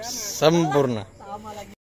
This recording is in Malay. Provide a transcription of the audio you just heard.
sempurna.